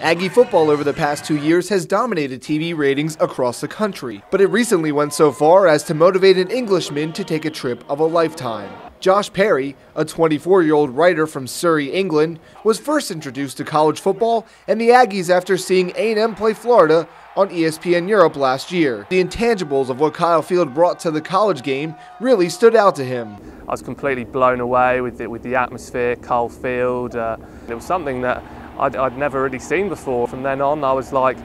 Aggie football over the past two years has dominated TV ratings across the country, but it recently went so far as to motivate an Englishman to take a trip of a lifetime. Josh Perry, a 24 year old writer from Surrey, England, was first introduced to college football and the Aggies after seeing A&M play Florida on ESPN Europe last year. The intangibles of what Kyle Field brought to the college game really stood out to him. I was completely blown away with the, with the atmosphere, Kyle Field. Uh, it was something that I'd, I'd never really seen before. From then on, I was like,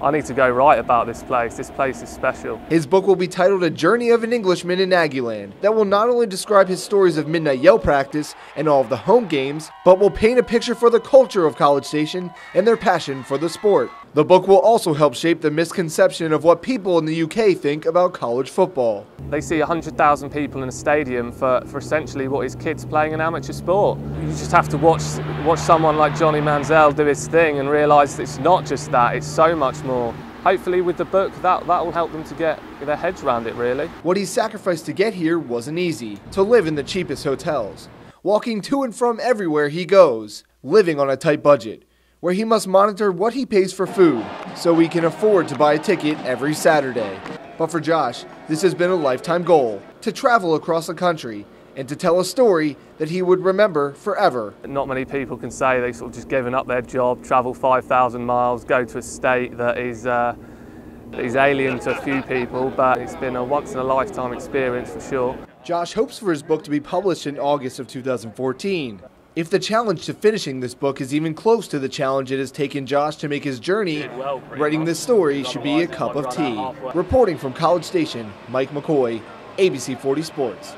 I need to go write about this place. This place is special. His book will be titled A Journey of an Englishman in Aggieland that will not only describe his stories of midnight yell practice and all of the home games, but will paint a picture for the culture of College Station and their passion for the sport. The book will also help shape the misconception of what people in the UK think about college football. They see 100,000 people in a stadium for, for essentially what is kids playing an amateur sport. You just have to watch, watch someone like Johnny Manziel do his thing and realise it's not just that, it's so much more. Hopefully with the book, that, that will help them to get their heads around it really. What he sacrificed to get here wasn't easy. To live in the cheapest hotels, walking to and from everywhere he goes, living on a tight budget, where he must monitor what he pays for food so he can afford to buy a ticket every Saturday. But for Josh, this has been a lifetime goal to travel across the country and to tell a story that he would remember forever. Not many people can say they've sort of just given up their job, travel 5,000 miles, go to a state that is, uh, is alien to a few people, but it's been a once in a lifetime experience for sure. Josh hopes for his book to be published in August of 2014. If the challenge to finishing this book is even close to the challenge it has taken Josh to make his journey, writing this story should be a cup of tea. Reporting from College Station, Mike McCoy, ABC 40 Sports.